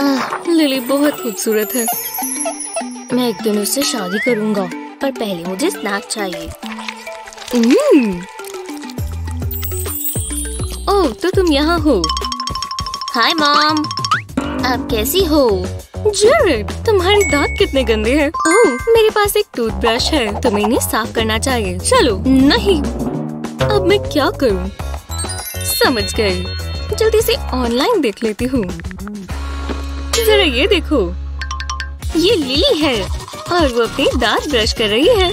आह, lily बहुत खूबसूरत है। मैं एक दिन उससे शादी करूँगा पर पहले मुझे स्नैक चाहिए। हम्म। ओह तो तुम यहाँ हो। हाय मॉम आप कैसी हो? जेरेड तुम्हारे दांत कितने गंदे हैं। ओह मेरे पास एक टूथब्रश है तुम्हें इन्हें साफ़ करना चाहिए। चलो। नहीं। अब मैं क्या करूँ? समझ गई जल्दी से ऑनलाइन देख लेती हूँ। जरा ये देखो। ये लिली है और वो अपने दांत ब्रश कर रही है।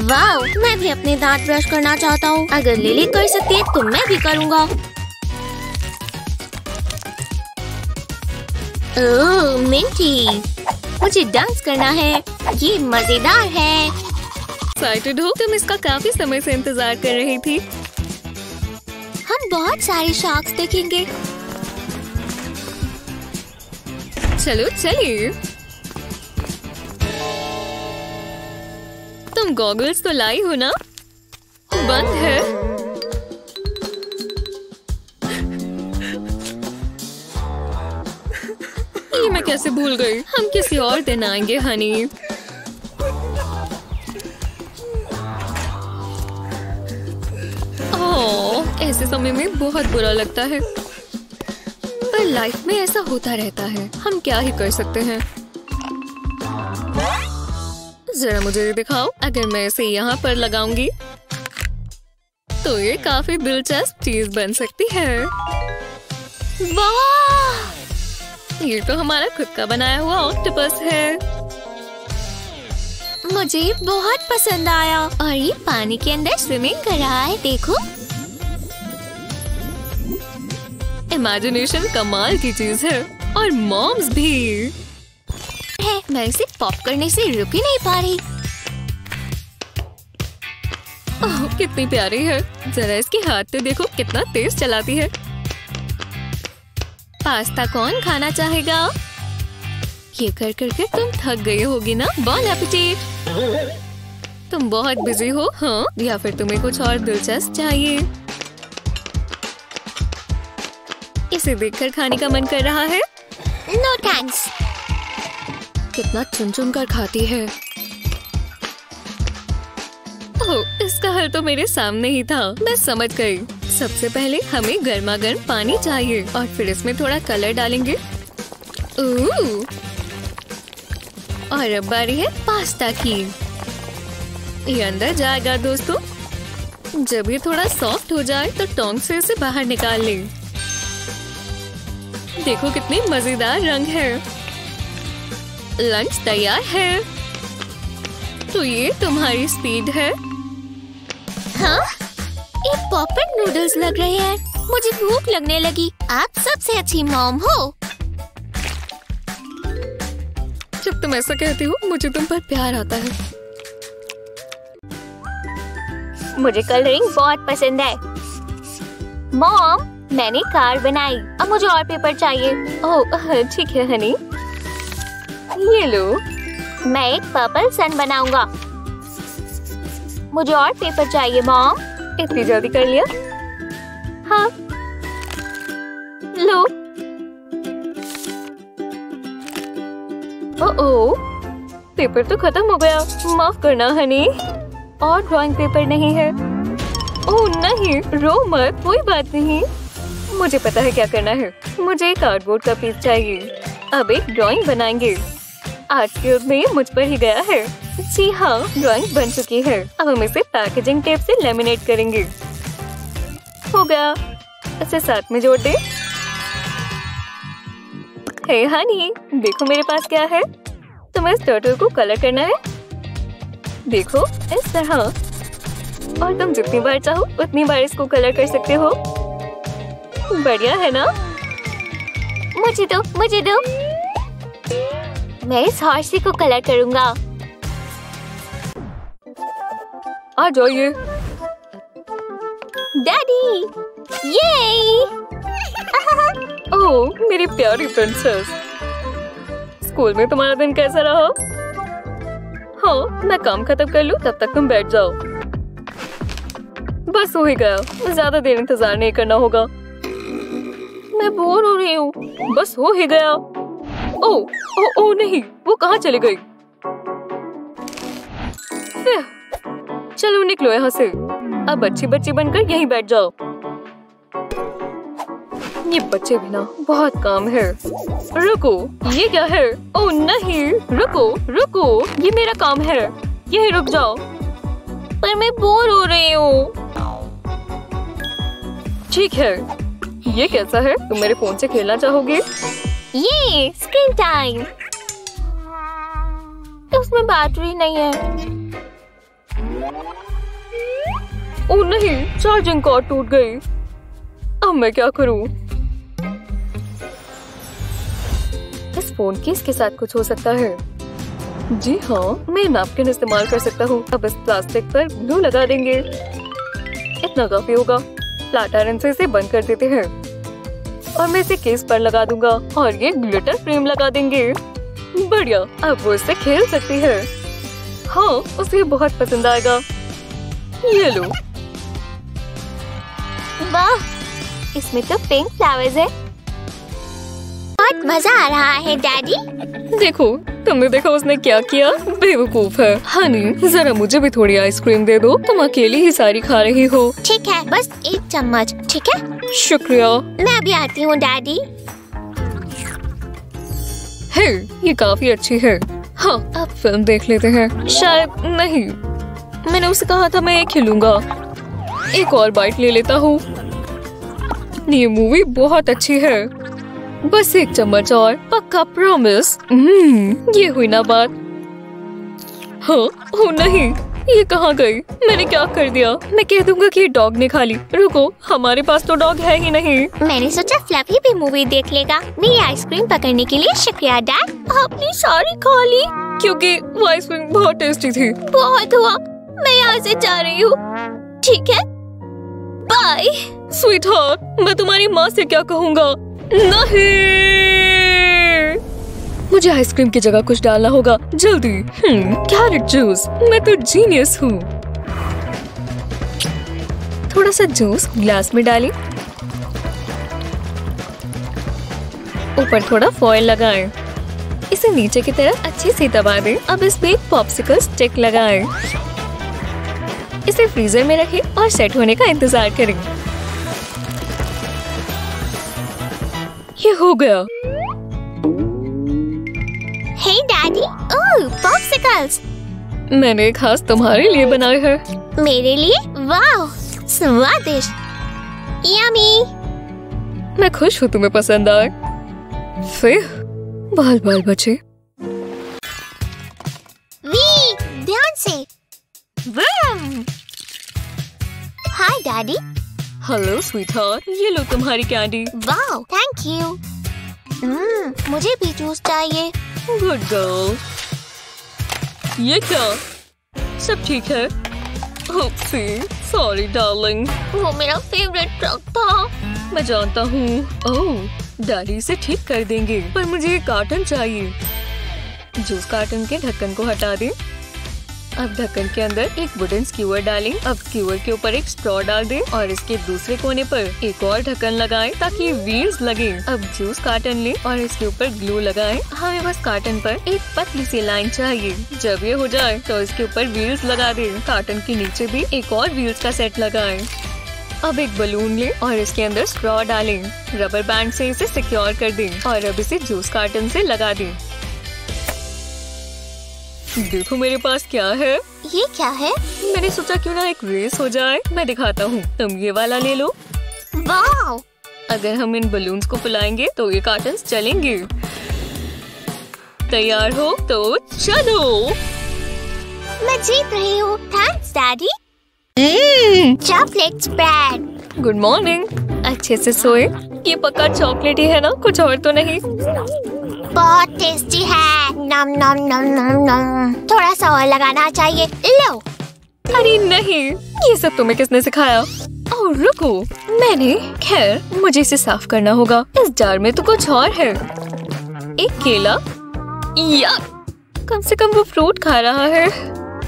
वाह मैं भी अपने दांत ब्रश करना चाहता हूँ। अगर लिली कर सकती है तो मैं भी करूँगा। ओह मिंटी मुझे डांस करना है। ये मज़ेदार है। एक्साइटेड हो? तुम इसका काफ़ी समय से इंतज़ार कर रही थी। बहुत सारे शार्क्स देखेंगे। चलो, चलिए। तुम गॉगल्स तो लाई हो ना? बंद है। ये मैं कैसे भूल गई? हम किसी और दिन आएँगे हनी ऐसे समय में बहुत बुरा लगता है। पर लाइफ में ऐसा होता रहता है। हम क्या ही कर सकते हैं? जरा मुझे दिखाओ, अगर मैं इसे यहाँ पर लगाऊँगी तो ये काफ़ी दिलचस्प चीज़ बन सकती है। वाह! ये तो हमारा खुद का बनाया हुआ ऑक्टोपस है। मुझे बहुत पसंद आया। और ये पानी के अंदर स्विमिंग कर रहा है, देखो। इमेजिनेशन कमाल की चीज़ है और मॉम्स भी। है मैं इसे पॉप करने से रुक ही नहीं पा रही। ओह, कितनी प्यारी है। जरा इसके हाथ तो देखो कितना तेज चलाती है। पास्ता कौन खाना चाहेगा? ये कर करके तुम थक गए होगी ना बॉल एपिटेट तुम बहुत बिज़ी हो हाँ? या फिर तुम्हें कुछ और दिलचस्प चाहिए? इसे देखकर खाने का मन कर रहा है? नो no, थैंक्स कितना चुन चुन कर खाती है। ओह, इसका हल तो मेरे सामने ही था। मैं समझ गई। सबसे पहले हमें गर्मा गर्म पानी चाहिए और फिर इसमें थोड़ा कलर डालेंगे। और अब बारी है पास्ता की। ये अंदर जाएगा दोस्तों। जब ये थोड़ा सॉफ्ट हो जाए तो टोंग से इसे बाहर निकाल ले। देखो कितनी मज़ेदार रंग है। लंच तैयार है। तो ये तुम्हारी स्पीड है। हाँ? ये पॉपेट नूडल्स लग रहे हैं। मुझे भूख लगने लगी। आप सबसे अच्छी मॉम हो। जब तुम ऐसा कहती हो मुझे तुम पर प्यार आता है। मुझे कलरिंग बहुत पसंद है। मॉम मैंने कार बनाई। अब मुझे और पेपर चाहिए। ओह, ठीक है हनी ये लो। मैं एक पर्पल सन बनाऊँगा। मुझे और पेपर चाहिए मॉम इतनी जल्दी कर लिया? हाँ। लो। ओ ओ पेपर तो खत्म हो गया। माफ़ करना हनी और ड्राइंग पेपर नहीं है। ओह, नहीं। रो मत, कोई बात नहीं। मुझे पता है क्या करना है। मुझे कार्डबोर्ड का पीस चाहिए। अब एक ड्राइंग बनाएँगे। आज के में मुझ पर ही गया है। जी हाँ ड्राइंग बन चुकी है। अब हम इसे पैकेजिंग टेप से लेमिनेट करेंगे। हो गया। इसे साथ में जोड़ दे। हे हनी देखो मेरे पास क्या है। तुम्हें इस टर्टल को कलर करना है। देखो, इस तरह। और तुम जितनी बार चाहो, उतनी बार इसको कलर कर सकते हो। बढ़िया है ना? मुझे दो मुझे दो। मैं इस हॉर्सी को कलर करूँगा। आ जाइए। डैडी ये ओह मेरी प्यारी प्रिंसेस स्कूल में तुम्हारा दिन कैसा रहा? हाँ मैं काम खत्म कर लूँ तब तक तुम बैठ जाओ। बस हो ही गया। ज़्यादा देर इंतज़ार नहीं करना होगा। मैं बोर हो रही हूँ। बस हो ही गया। ओ ओ ओ, नहीं, वो कहाँ चली गई? चलो निकलो यहाँ से। अब अच्छी बच्ची बनकर यहीं बैठ जाओ। ये बच्चे बिना बहुत काम है। रुको, ये क्या है? ओ, नहीं, रुको रुको, ये मेरा काम है। यही रुक जाओ। पर मैं बोर हो रही हूँ। ठीक है। ये कैसा है? तुम मेरे फ़ोन से खेलना चाहोगे? ये स्क्रीन टाइम उसमें बैटरी नहीं है। ओ नहीं चार्जिंग कॉर्ड टूट गई। अब मैं क्या करूँ? इस फ़ोन केस के साथ कुछ हो सकता है। जी हाँ मैं नैपकिन इस्तेमाल कर सकता हूँ। अब इस प्लास्टिक पर ग्लू लगा देंगे। इतना काफ़ी होगा। फ्लैट से इसे बंद कर देते हैं। और मैं इसे केस पर लगा दूँगा और ये ग्लिटर फ्रेम लगा देंगे। बढ़िया, अब वो इसे खेल सकती है। हाँ उसे बहुत पसंद आएगा। ये लो। वाह, इसमें तो पिंक फ्लावर्स है। बहुत मज़ा आ रहा है डैडी। देखो तुमने देखा उसने क्या किया? बेवकूफ़ है। हनी जरा मुझे भी थोड़ी आइसक्रीम दे दो। तुम अकेली ही सारी खा रही हो। ठीक है बस एक चम्मच ठीक है? शुक्रिया। मैं अभी आती हूँ डैडी। है ये काफ़ी अच्छी है। हाँ अब फ़िल्म देख लेते हैं। शायद नहीं। मैंने उसे कहा था मैं एक खिलूँगा। एक और बाइट ले लेता हूँ। ये मूवी बहुत अच्छी है। बस एक चम्मच और पक्का प्रॉमिस हम्म ये हुई ना बात। हाँ ओ नहीं ये कहाँ गई? मैंने क्या कर दिया? मैं कह दूँगा कि ये डॉग ने खा ली। रुको हमारे पास तो डॉग है ही नहीं। मैंने सोचा फ्लफी भी मूवी देख लेगा। मेरी आइसक्रीम पकड़ने के लिए शुक्रिया डैड आपने सारी खा ली? क्योंकि वो आइसक्रीम बहुत टेस्टी थी। बहुत हुआ। मैं यहाँ से जा रही हूँ। ठीक है? बाय स्वीट हार्ट मैं तुम्हारी माँ से क्या कहूँगा? नहीं। मुझे आइसक्रीम की जगह कुछ डालना होगा। जल्दी। कैरेट जूस मैं तो जीनियस हूँ। थोड़ा सा जूस ग्लास में डालें। ऊपर थोड़ा फॉयल लगाएँ। इसे नीचे की तरफ़ अच्छे से दबा दें। अब इस पे एक पॉप्सिकल स्टिक लगाएँ। इसे फ्रीजर में रखें और सेट होने का इंतज़ार करें। हो गया। हे डैडी ओह पॉप्सिकल्स मैंने खास तुम्हारे लिए बनाए हैं। मेरे लिए? वाह स्वादिष्ट। यमी मैं खुश हूँ तुम्हें पसंद आए। फिर बाल बाल बचे। वी ध्यान से। हाय डैडी हेलो स्वीटहार्ट ये लो तुम्हारी कैंडी वाह थैंक यू मुझे भी जूस चाहिए. गुड गर्ल ये क्या? सब ठीक है? ओप्सी सॉरी डार्लिंग वो मेरा फेवरेट ट्रक था. मैं जानता हूँ. ओह डैडी इसे ठीक कर देंगे. पर मुझे ये कार्टन चाहिए. जूस कार्टन के ढक्कन को हटा दें. अब ढक्कन के अंदर एक वुडन स्क्यूअर डालें। अब स्क्यूअर के ऊपर एक स्ट्रॉ डाल दें और इसके दूसरे कोने पर एक और ढक्कन लगाएँ ताकि व्हील्स लगे। अब जूस कार्टन लें और इसके ऊपर ग्लू लगाएँ। हमें बस कार्टन पर एक पतली सी लाइन चाहिए। जब ये हो जाए तो इसके ऊपर व्हील्स लगा दें। कार्टन के नीचे भी एक और व्हील्स का सेट लगाएँ। अब एक बलून लें और इसके अंदर स्ट्रॉ डालें। रबर बैंड से इसे सिक्योर कर दें और अब इसे जूस कार्टन से लगा दें। देखो मेरे पास क्या है। ये क्या है? मैंने सोचा क्यों ना एक रेस हो जाए। मैं दिखाता हूँ। तुम ये वाला ले लो। वाह अगर हम इन बलून्स को फुलाएँगे तो ये कार्टन चलेंगे। तैयार हो तो चलो। मैं जीत रही हूँ। Thanks daddy chocolate spread good morning अच्छे से सोए। ये पक्का चॉकलेट ही है ना? कुछ और तो नहीं। बहुत टेस्टी है। नम नम नम नम नम थोड़ा सा और लगाना चाहिए। लो। अरे नहीं, ये सब तुम्हें किसने सिखाया? और रुको, मैंने, खैर, मुझे इसे साफ़ करना होगा। इस जार में तो कुछ और है। एक केला। या, कम से कम वो फ्रूट खा रहा है।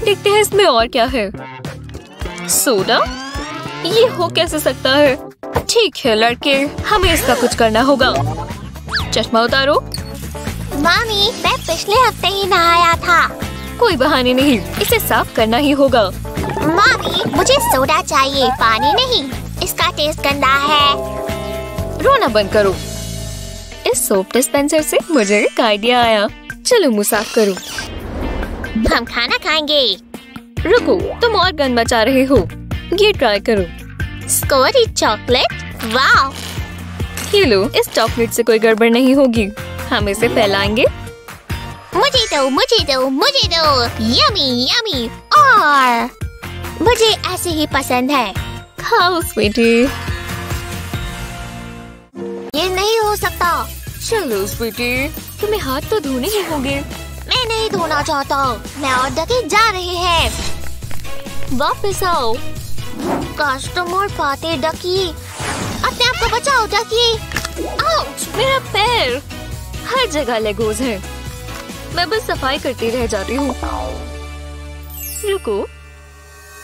देखते हैं इसमें और क्या है। सोडा ये हो कैसे सकता है? ठीक है, लड़के, हमें इसका कुछ करना होगा। चश्मा उतारो। मामी मैं पिछले हफ़्ते ही नहाया था। कोई बहाने नहीं इसे साफ़ करना ही होगा। मामी मुझे सोडा चाहिए पानी नहीं इसका टेस्ट गंदा है। रोना बंद करो। इस सोप डिस्पेंसर से मुझे एक आइडिया आया। चलो मुँह साफ़ करो। हम खाना खाएँगे। रुको तुम और गंद मचा रहे हो। ये ट्राई करो। स्कोरी चॉकलेट वाह ये लो इस चॉकलेट से कोई गड़बड़ नहीं होगी। हम इसे फैलाएँगे। मुझे दो मुझे दो मुझे दो। यमी यमी और मुझे ऐसे ही पसंद है। खाओ स्वीटी ये नहीं हो सकता। चलो स्वीटी तुम्हें हाथ तो धोने ही होंगे। मैं नहीं धोना चाहता। मैं और डके जा रहे हैं। वापस आओ। और पाते डकी। अपने आप को बचाओ डकी। आउच मेरा पैर। हर जगह लेगोज है। मैं बस सफ़ाई करती रह जाती हूँ। रुको।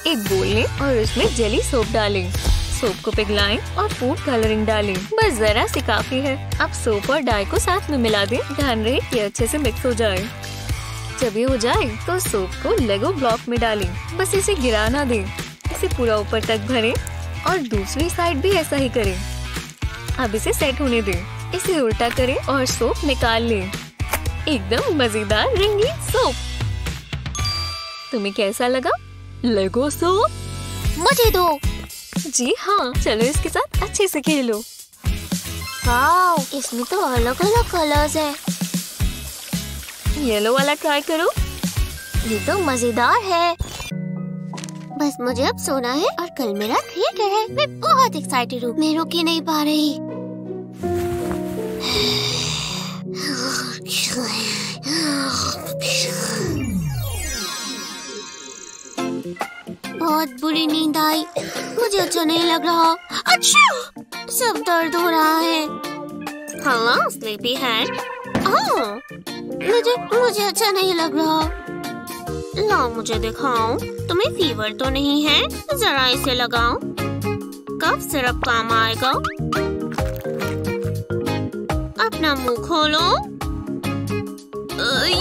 एक बोल लें और उसमें जेली सोप डालें। सोप को पिघलाएँ और फ़ूड कलरिंग डालें। बस जरा सी काफ़ी है। अब सोप और डाई को साथ में मिला दें। ध्यान रहे कि अच्छे से मिक्स हो जाए। जब ये हो जाए तो सोप को लेगो ब्लॉक में डालें। बस इसे गिरा ना दें। इसे पूरा ऊपर तक भरें और दूसरी साइड भी ऐसा ही करें। अब इसे सेट होने दें। इसे उल्टा करें और सोप निकाल लें। एकदम मज़ेदार रंगीन सोप। तुम्हें कैसा लगा? Lego soap. मुझे दो। जी हाँ चलो इसके साथ अच्छे से खेलो। वाओ इसमें तो अलग अलग कलर्स है। येलो वाला ट्राई करो। ये तो मज़ेदार है। बस मुझे अब सोना है और कल मेरा थिएटर है। मैं बहुत एक्साइटेड हूँ। मैं रुक ही नहीं पा रही। बहुत बुरी नींद आई। मुझे अच्छा नहीं लग रहा। अच्छा! सब दर्द हो रहा है। हेलो स्लीपी है। ओह, मुझे मुझे अच्छा नहीं लग रहा। लाओ मुझे दिखाओ। तुम्हें फीवर तो नहीं है? जरा इसे लगाओ। कब सिरप काम आएगा। अपना मुँह खोलो।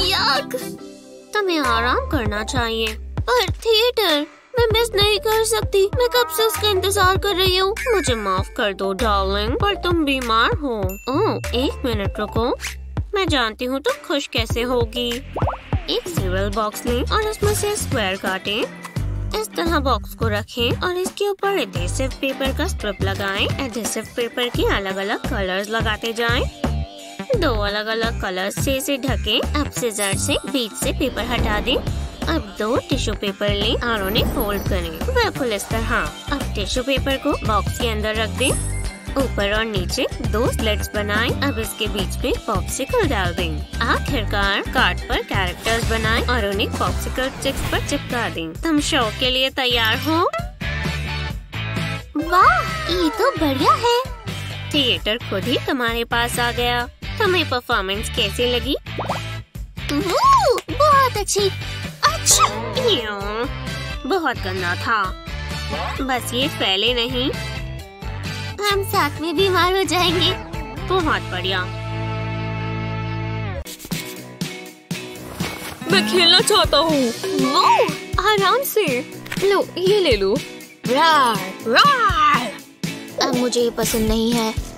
याक। तुम्हें आराम करना चाहिए। पर थिएटर, मैं मिस नहीं कर सकती। मैं कब से उसका इंतज़ार कर रही हूँ? मुझे माफ़ कर दो डार्लिंग पर तुम बीमार हो। ओह एक मिनट रुको। मैं जानती हूँ तुम खुश कैसे होगी। एक सीरियल बॉक्स लें और उसमें से स्क्वायर काटें। इस तरह बॉक्स को रखें और इसके ऊपर एडेसिव पेपर का स्ट्रिप लगाएँ। एडेसिव पेपर के अलग अलग कलर्स लगाते जाएँ। दो अलग अलग कलर से इसे ढकें। अब सीजर से बीच से पेपर हटा दें। अब दो टिश्यू पेपर लें और उन्हें फोल्ड करें। बिल्कुल इस तरह अब टिश्यू पेपर को बॉक्स के अंदर रख दें। ऊपर और नीचे दो स्लेट्स बनाएँ। अब इसके बीच में पॉप्सिकल डाल दें। आखिरकार कार्ड पर कैरेक्टर्स बनाएँ और उन्हें पॉप्सिकल स्टिक्स पर चिपका दें। तुम शो के लिए तैयार हो? वाह, ये तो बढ़िया है। थिएटर खुद ही तुम्हारे पास आ गया। तुम्हें परफॉर्मेंस कैसी लगी? वू, बहुत अच्छी। अच्छा। बहुत गंदा था। बस ये फैले नहीं। हम साथ में बीमार हो जाएँगे। बहुत बढ़िया। मैं खेलना चाहता हूँ। आराम से। लो ये ले लो। रार रार। अब मुझे ये पसंद नहीं है।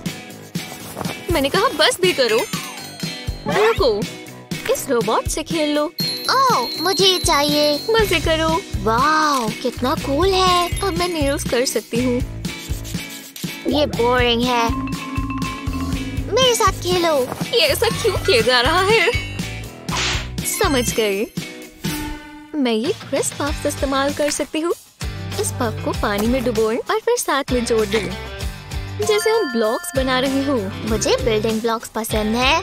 मैंने कहा बस भी करो। रुको इस रोबोट से खेल लो। ओह मुझे ये चाहिए। मज़े करो। वाह कितना कूल है। अब मैं नेल्स कर सकती हूँ। ये बोरिंग है। मेरे साथ खेलो। ये ऐसा क्यों किया जा रहा है? समझ गई। मैं ये क्रिस्प पफ इस्तेमाल कर सकती हूँ। इस पफ को पानी में डुबोएँ और फिर साथ में जोड़ दें। जैसे हम ब्लॉक्स बना रहे हो। मुझे बिल्डिंग ब्लॉक्स पसंद है।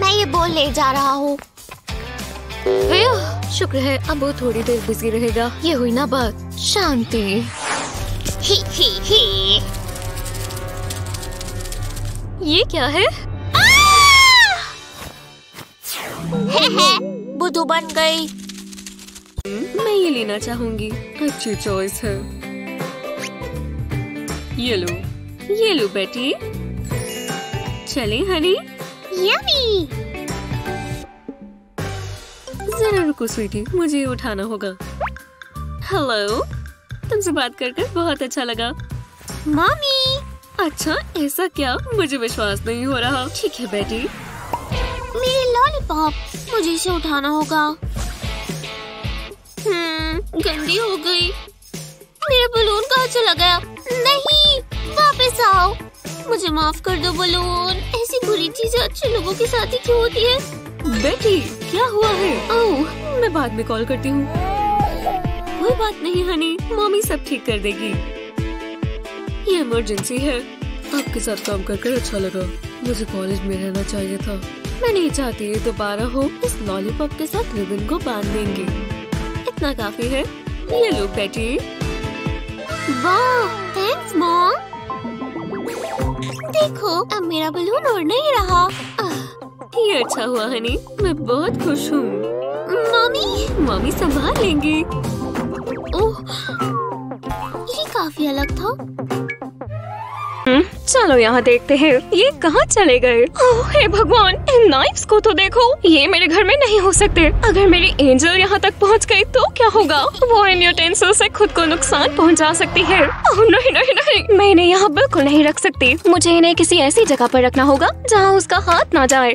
मैं ये बोल ले जा रहा हूँ। शुक्र है अब वो थोड़ी देर बिज़ी रहेगा। ये हुई ना बात। शांति। ही ही ही। ये क्या है? हे हे बुद्धू बन गई। मैं ये लेना चाहूँगी। अच्छी चॉइस है। ये लो। ये लो बेटी। चले हनी। यमी जरा रुको स्वीटी मुझे उठाना होगा। हेलो तुमसे बात कर कर बहुत अच्छा लगा। मम्मी अच्छा ऐसा क्या? मुझे विश्वास नहीं हो रहा। ठीक है बेटी। मेरी लॉलीपॉप मुझे इसे उठाना होगा। हम्म गंदी हो गई। मेरा बलून कहाँ चला गया? नहीं वापस आओ। मुझे माफ़ कर दो बलून। ऐसी बुरी चीज़ें अच्छे लोगों के साथ ही क्यों होती है? बेटी क्या हुआ है? ओह। मैं बाद में कॉल करती हूँ। कोई बात नहीं हनी मम्मी सब ठीक कर देगी। ये इमरजेंसी है। आपके साथ काम कर कर अच्छा लगा। मुझे कॉलेज में रहना चाहिए था। मैं नहीं चाहती ये दोबारा हो। इस लॉलीपॉप के साथ रिबन को बाँध देंगे। इतना काफ़ी है। ये लो बेटी। थैंक्स मॉम देखो, अब मेरा बलून उड़ नहीं रहा। ये अच्छा हुआ हनी मैं बहुत खुश हूँ। मम्मी मम्मी संभाल लेंगे। ओह, ये काफ़ी अलग था। चलो यहाँ देखते हैं। ये कहाँ चले गए? ओह, हे भगवान, इन नाइफ्स को तो देखो। ये मेरे घर में नहीं हो सकते। अगर मेरी एंजल यहाँ तक पहुँच गई तो क्या होगा? वो इन यूटेंसिल से खुद को नुकसान पहुँचा सकती है। ओह, नहीं नहीं नहीं। मैं इन्हें यहाँ बिल्कुल नहीं रख सकती। मुझे इन्हें किसी ऐसी जगह पर रखना होगा जहाँ उसका हाथ ना जाए।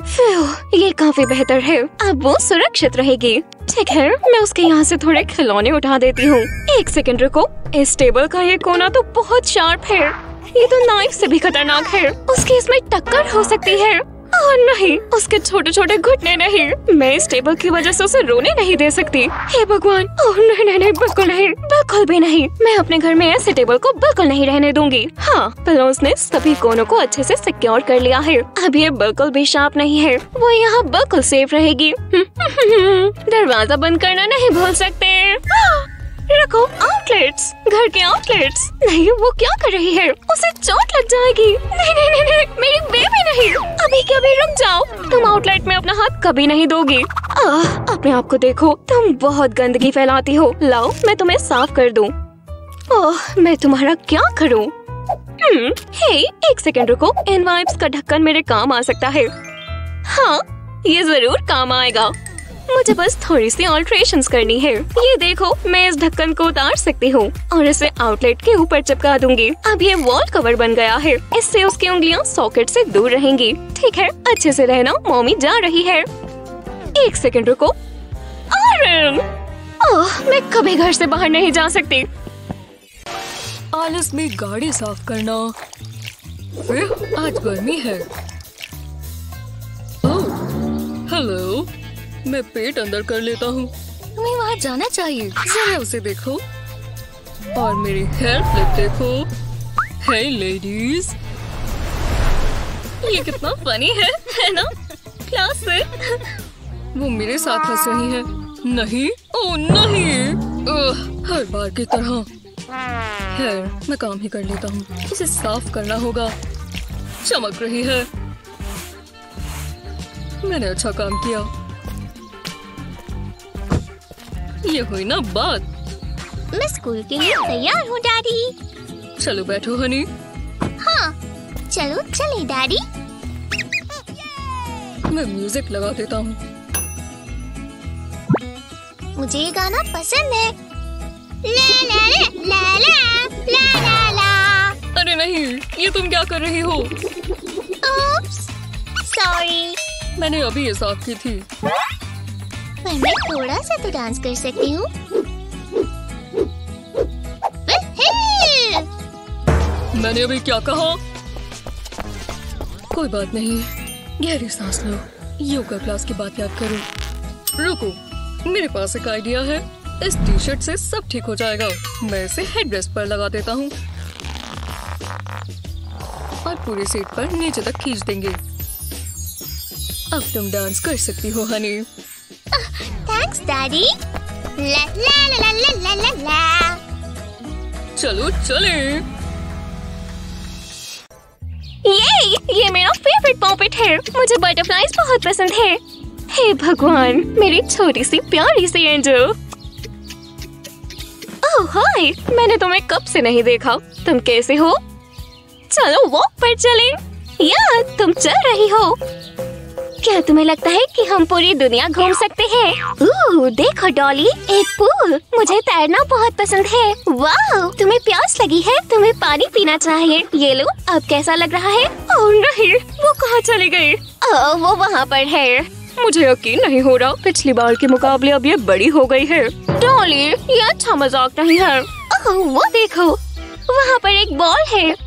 ये काफ़ी बेहतर है। अब वो सुरक्षित रहेगी। ठीक है, मैं उसके यहाँ से थोड़े खिलौने उठा देती हूँ। एक सेकंड रुको। इस टेबल का ये कोना तो बहुत शार्प है। ये तो नाइफ से भी खतरनाक है। उसकी इसमें टक्कर हो सकती है। और नहीं, उसके छोटे छोटे घुटने नहीं। मैं इस टेबल की वजह से उसे रोने नहीं दे सकती। हे भगवान, ओह, नहीं नहीं नहीं, बिल्कुल नहीं। बिल्कुल भी नहीं। मैं अपने घर में ऐसे टेबल को बिल्कुल नहीं रहने दूँगी। हाँ पिलोस ने सभी कोनों को अच्छे से सिक्योर कर लिया है। अब ये बिल्कुल भी शार्प नहीं है। वो यहाँ बिल्कुल सेफ़ रहेगी। दरवाज़ा बंद करना नहीं भूल सकते। रखो आउटलेट्स घर के आउटलेट्स नहीं वो क्या कर रही है? उसे चोट लग जाएगी। नहीं नहीं नहीं, नहीं मेरी बेबी नहीं। अभी के अभी रुक जाओ। तुम आउटलेट में अपना हाथ कभी नहीं दोगी। आह, अपने आप को देखो। तुम बहुत गंदगी फैलाती हो। लाओ मैं तुम्हें साफ़ कर दूँ। ओह मैं तुम्हारा क्या करूँ? हम्म हे एक सेकेंड रुको। इन वाइप्स का ढक्कन मेरे काम आ सकता है। हाँ ये ज़रूर काम आएगा। मुझे बस थोड़ी सी ऑल्ट्रेशन करनी है। ये देखो मैं इस ढक्कन को उतार सकती हूँ और इसे आउटलेट के ऊपर चिपका दूँगी। अब ये वॉल कवर बन गया है। इससे उसकी उंगलियाँ सॉकेट से दूर रहेंगी। ठीक है अच्छे से रहना मम्मी जा रही है। एक सेकेंड रुको! ओह, मैं कभी घर से बाहर नहीं जा सकती। आलस में गाड़ी साफ़ करना। आज गर्मी है। ओह, हेलो मैं पेट अंदर कर लेता हूँ। तुम्हें वहाँ जाना चाहिए। जरा उसे देखो। और मेरी हेयर फ्लिप देखो। हे लेडीज़ ये कितना फनी है है ना? क्लास से वो मेरे साथ हंस रही है। नहीं? ओ नहीं। ओह, हर बार की तरह। खैर मैं काम ही कर लेता हूँ। इसे साफ़ करना होगा। चमक रही है। मैंने अच्छा काम किया। ये हुई ना बात। मैं स्कूल के लिए तैयार हूँ डैडी। चलो बैठो हनी। हाँ चलो चले डैडी। मैं म्यूज़िक लगा देता हूँ। मुझे ये गाना पसंद है। ले ले ले ले ले ले ले ले। अरे नहीं ये तुम क्या कर रही हो? सॉरी मैंने अभी ये साफ़ की थी। पर मैं थोड़ा सा तो डांस कर सकती हूँ। मैंने अभी क्या कहा? कोई बात नहीं। गहरी सांस लो। योगा क्लास की बात याद करो। रुको। मेरे पास एक आइडिया है। इस टी शर्ट से सब ठीक हो जाएगा। मैं इसे हेड ड्रेस पर लगा देता हूँ। और पूरी सीट पर नीचे तक खींच देंगे। अब तुम डांस कर सकती हो हनी थैंक्स डैडी ला ला ला ला ला ला ला चलो चले। ये ये मेरा फेवरेट पॉपेट है। मुझे बटरफ्लाईज बहुत पसंद है। हे भगवान मेरी छोटी सी प्यारी सी एंजल। ओह हाय! मैंने तुम्हें कब से नहीं देखा। तुम कैसे हो? चलो वॉक पर चलें। या तुम चल रही हो। क्या तुम्हें लगता है कि हम पूरी दुनिया घूम सकते हैं? ओह, देखो डॉली एक पूल। मुझे तैरना बहुत पसंद है। वाह तुम्हें प्यास लगी है? तुम्हें पानी पीना चाहिए। ये लो अब कैसा लग रहा है? ओह नहीं वो कहाँ चली गई ओह, वो वहाँ पर है। मुझे यकीन नहीं हो रहा पिछली बार के मुकाबले अब ये बड़ी हो गई है। डॉली ये अच्छा मज़ाक नहीं है। ओह, वो देखो वहाँ पर एक बॉल है।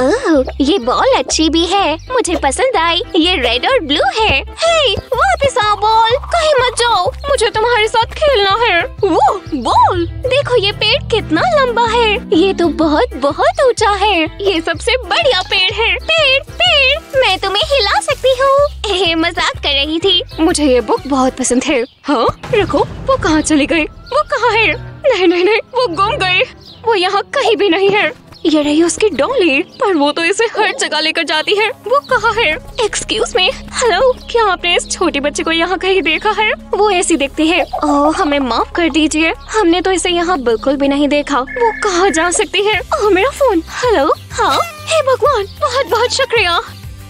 ओह, ये बॉल अच्छी भी है। मुझे पसंद आई। ये रेड और ब्लू है। हे, वापस आओ बॉल। कहीं मत जाओ। मुझे तुम्हारे साथ खेलना है। वो बॉल! देखो ये पेड़ कितना लंबा है। ये तो बहुत बहुत ऊँचा है। ये सबसे बढ़िया पेड़ है। पेड़ पेड़। मैं तुम्हें हिला सकती हूँ। मज़ाक कर रही थी। मुझे ये बुक बहुत पसंद है। हाँ? रखो। वो कहाँ चली गई? वो कहाँ है? नहीं नहीं नहीं। वो गुम गई। वो यहाँ कहीं भी नहीं है। ये रही उसकी डॉली, पर वो तो इसे हर जगह लेकर जाती है। वो कहाँ है? एक्सक्यूज मी हेलो क्या आपने इस छोटे बच्चे को यहाँ कहीं देखा है? वो ऐसी दिखती है। ओह, हमें माफ़ कर दीजिए। हमने तो इसे यहाँ बिल्कुल भी नहीं देखा। वो कहाँ जा सकती है? ओह, मेरा फ़ोन हेलो हाँ हे भगवान, बहुत बहुत शुक्रिया।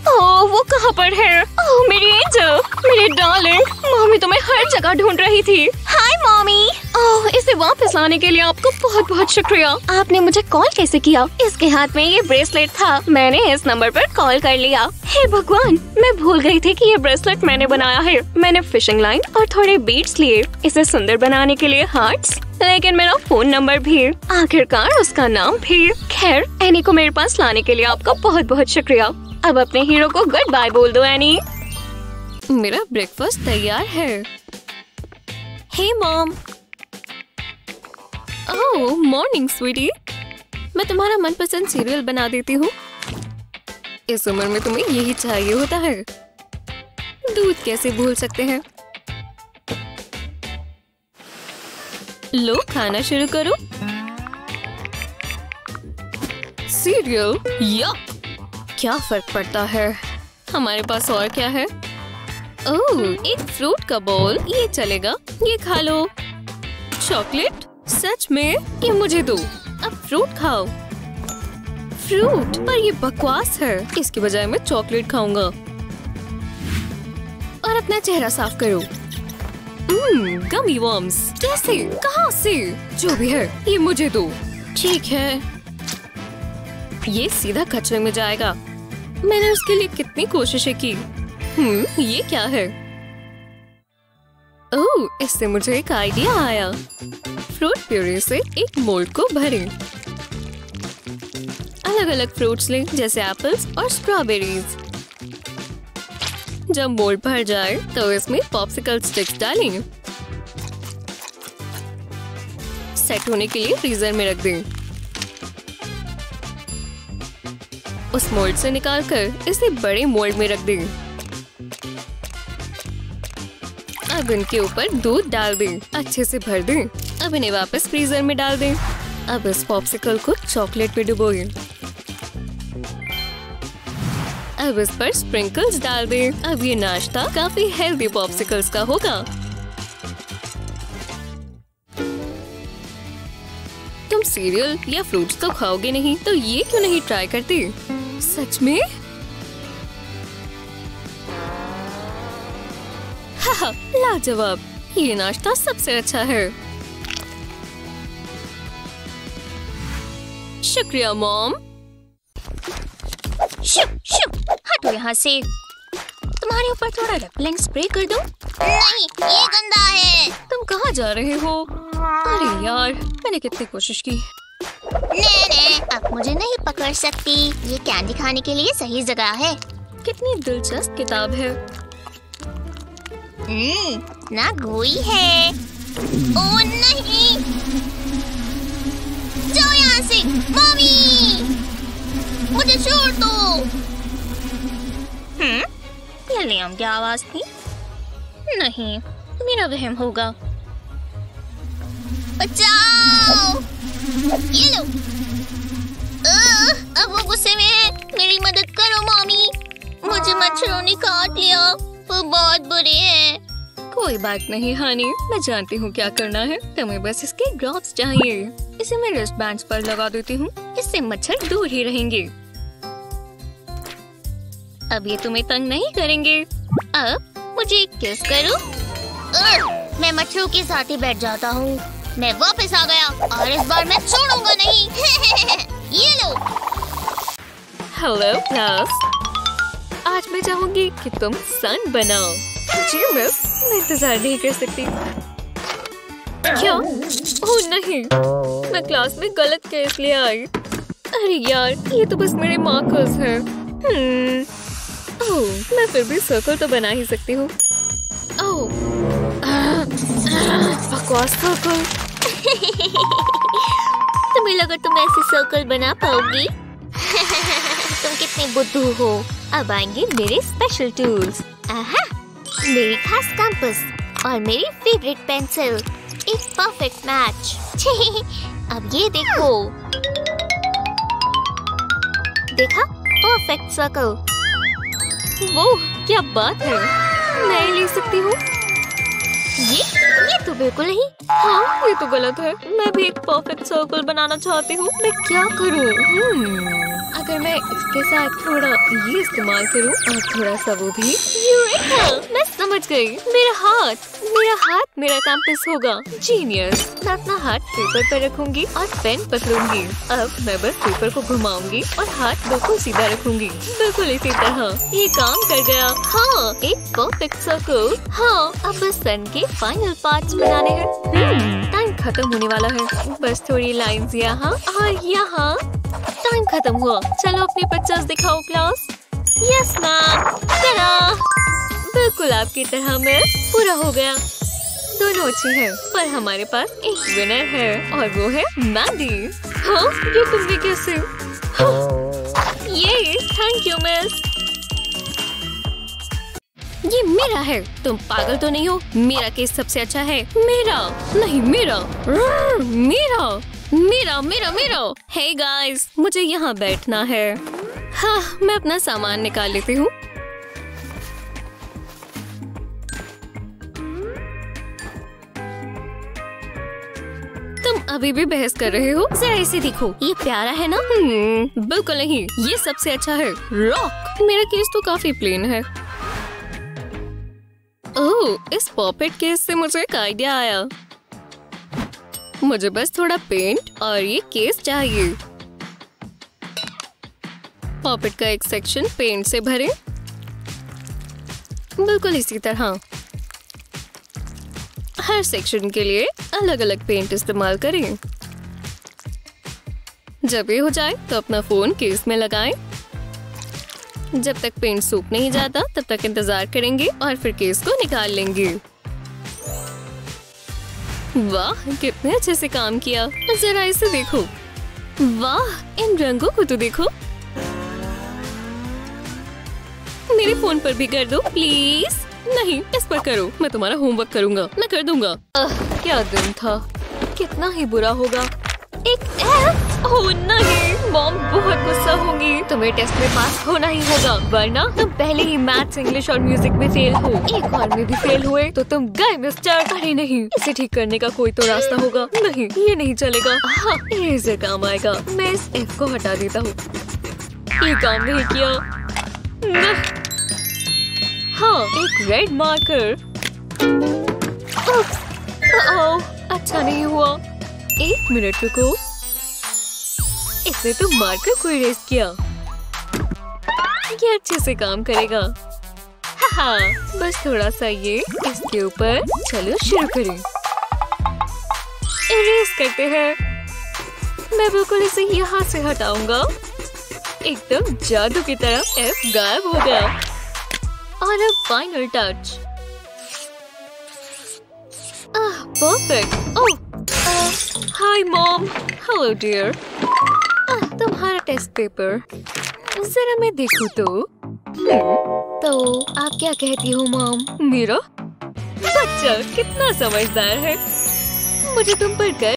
ओह, वो कहाँ पर है? ओह, मेरी एंजल मेरी डार्लिंग मम्मी तुम्हें हर जगह ढूंढ रही थी। हाय मम्मी ओह, इसे वापस लाने के लिए आपको बहुत बहुत शुक्रिया। आपने मुझे कॉल कैसे किया? इसके हाथ में ये ब्रेसलेट था। मैंने इस नंबर पर कॉल कर लिया। हे भगवान, मैं भूल गई थी कि ये ब्रेसलेट मैंने बनाया है। मैंने फिशिंग लाइन और थोड़े बीट्स लिए। इसे सुंदर बनाने के लिए हार्ट्स, लेकिन मेरा फ़ोन नंबर भी। आखिरकार उसका नाम भी। खैर, एनी को मेरे पास लाने के लिए आपका बहुत बहुत शुक्रिया। अब अपने हीरो को गुड बाय बोल दो, एनी। मेरा ब्रेकफास्ट तैयार है। Hey mom oh morning sweetie मैं तुम्हारा मनपसंद सीरियल बना देती हूँ। इस उम्र में तुम्हें यही चाहिए होता है। दूध कैसे भूल सकते हैं? लो, खाना शुरू करो। सीरियल यक क्या फ़र्क पड़ता है? हमारे पास और क्या है? ओह एक फ्रूट का बॉल ये चलेगा। ये खा लो। चॉकलेट सच में? ये मुझे दो। अब फ्रूट खाओ। फ्रूट पर ये बकवास है। इसके बजाय मैं चॉकलेट खाऊँगा। और अपना चेहरा साफ़ करो। गमी वर्म्स कैसे? कहाँ से? जो भी है, ये मुझे दो। ठीक है। ये सीधा कचरे में जाएगा। मैंने उसके लिए कितनी कोशिशें की। हम्म ये क्या है? ओह, इससे मुझे एक आइडिया आया। फ्रूट प्यूरी से एक मोल्ड को भरें। अलग अलग फ्रूट्स लें, जैसे एप्पल्स और स्ट्रॉबेरीज जब मोल्ड भर जाए तो इसमें पॉप्सिकल स्टिक्स डालें। सेट होने के लिए फ्रीजर में रख दें। उस मोल्ड से निकालकर इसे बड़े मोल्ड में रख दें। अब इनके ऊपर दूध डाल दें। अच्छे से भर दें। अब इन्हें वापस फ्रीजर में डाल दें। अब इस पॉप्सिकल को चॉकलेट में डुबोएँ। अब इस पर स्प्रिंकल्स डाल दें। अब ये नाश्ता काफ़ी हेल्दी पॉप्सिकल्स का होगा। तुम सीरियल या फ्रूट्स तो खाओगे नहीं तो ये क्यों नहीं ट्राई करती? सच में? लाजवाब। ये नाश्ता सबसे अच्छा है। शुक्रिया मॉम। शु, शु, हटो यहाँ से। तुम्हारे ऊपर थोड़ा रेपलेंट स्प्रे कर दो? नहीं ये गंदा है। तुम कहाँ जा रहे हो? अरे यार मैंने कितनी कोशिश की। ने ने अब मुझे नहीं पकड़ सकती। ये कैंडी खाने के लिए सही जगह है? कितनी दिलचस्प किताब है। हम्म, ना गोई है। ओ नहीं। से मम्मी मुझे छोड़ दो हम्म ये लियाम की आवाज़ थी नहीं मेरा वहम होगा बचाओ ये लो अब वो गुस्से में है मेरी मदद करो मम्मी मुझे मच्छरों ने काट लिया वो बहुत बुरे हैं कोई बात नहीं हानी मैं जानती हूँ क्या करना है तुम्हें बस इसके ड्रॉप्स चाहिए इसे मैं रिस्ट बैंड पर लगा देती हूँ। इससे मच्छर दूर ही रहेंगे। अब ये तुम्हें तंग नहीं करेंगे। अब मुझे किस करो। मैं मच्छरों के साथ ही बैठ जाता हूँ। मैं वापस आ गया और इस बार मैं छोड़ूँगा नहीं। ये लो। हेलो क्लास आज मैं चाहूँगी कि तुम सन बनाओ। जी मिस मैं इंतज़ार नहीं कर सकती। क्या? ओह नहीं। मैं क्लास में गलत केस ले आई। अरे यार, ये तो बस मेरे मार्कर्स हैं। हम्म। ओह मैं फिर भी सर्कल तो बना ही सकती हूँ। बकवास सर्कल तुम्हें लगा तुम ऐसे सर्कल बना पाओगी। तुम कितने बुद्धू हो। अब आएँगे मेरे स्पेशल टूल्स मेरी खास कैंपस और मेरी फेवरेट पेंसिल एक परफेक्ट मैच अब ये देखो। देखा? परफेक्ट सर्कल वो क्या बात है। मैं ले सकती हूँ। ये? ये तो बिल्कुल नहीं। हाँ ये तो गलत है। मैं भी एक परफेक्ट सर्कल बनाना चाहती हूँ। मैं क्या करूँ? हम्म, अगर मैं इसके साथ थोड़ा ये इस्तेमाल करूँ और थोड़ा सा वो भी। यूरेका मैं समझ गई। मेरा हाथ मेरा हाथ, मेरा कैंपस होगा। जीनियस मैं अपना हाथ पेपर पर रखूँगी और पेन पकड़ूँगी। अब मैं बस पेपर को घुमाऊँगी और हाथ बिल्कुल सीधा रखूँगी। बिल्कुल इसी तरह। ये काम कर गया। हाँ एक परफेक्ट सर्कल हाँ अब बस सन के फाइनल पार्ट्स बनाने हैं। टाइम खत्म होने वाला है। बस थोड़ी लाइंस यहाँ और यहाँ। टाइम खत्म हुआ। चलो अपनी पिक्चर्स दिखाओ क्लास यस मैम बिल्कुल आपकी तरह मैं पूरा हो गया। दोनों अच्छी हैं पर हमारे पास एक विनर है और वो है मैंडी हाँ ये तुमने कैसे हाँ, ये थैंक यू मिस ये मेरा है तुम पागल तो नहीं हो? मेरा केस सबसे अच्छा है। मेरा नहीं मेरा। मेरा मेरा मेरा मेरा। हे गाइस मुझे यहाँ बैठना है। हाँ मैं अपना सामान निकाल लेती हूँ। तुम अभी भी बहस कर रहे हो? जरा इसे देखो। ये प्यारा है ना? हम्म, बिल्कुल नहीं। ये सबसे अच्छा है। रॉक मेरा केस तो काफ़ी प्लेन है। ओह इस पॉपेट केस से मुझे एक आइडिया आया। मुझे बस थोड़ा पेंट और ये केस चाहिए। पॉपेट का एक सेक्शन पेंट से भरे। बिल्कुल इसी तरह। हर सेक्शन के लिए अलग अलग पेंट इस्तेमाल करें। जब ये हो जाए तो अपना फ़ोन केस में लगाएँ। जब तक पेंट सूख नहीं जाता, तब तक इंतज़ार करेंगे और फिर केस को निकाल लेंगे। वाह, कितने अच्छे से काम किया। जरा इसे देखो। वाह, इन रंगों को तो देखो। मेरे फ़ोन पर भी कर दो प्लीज़ नहीं इस पर करो। मैं तुम्हारा होमवर्क करूँगा। मैं कर दूँगा। अह, क्या दिन था? कितना ही बुरा होगा। एक एफ़ ओह नहीं। मॉम बहुत गुस्सा होंगी। तुम्हें टेस्ट में पास होना ही होगा। वरना तुम पहले ही मैथ्स इंग्लिश और म्यूज़िक में फेल हो। एक और में भी फेल हुए तो तुम गए मिस्टर अरे नहीं इसे ठीक करने का कोई तो रास्ता होगा। नहीं ये नहीं चलेगा। हाँ ये काम आएगा। मैं इस एफ़ को हटा देता हूँ। ये काम नहीं किया। हाँ एक रेड मार्कर अच्छा नहीं हुआ। एक मिनट रुको। इसने तो मार्कर को इरेज किया। ये अच्छे से काम करेगा। हाँ बस थोड़ा सा ये इसके ऊपर चलो शुरू करें। इरेज करते हैं। मैं बिल्कुल इसे यहाँ से हटाऊँगा। एकदम जादू की तरह एफ़ गायब हो गया। और अब final touch perfect oh hi mom hello dear तुम्हारा टेस्ट पेपर जरा मैं देखूँ तो। तो आप क्या कहती हो मॉम मेरा? बच्चा, कितना समझदार है। मुझे तुम पर गर्व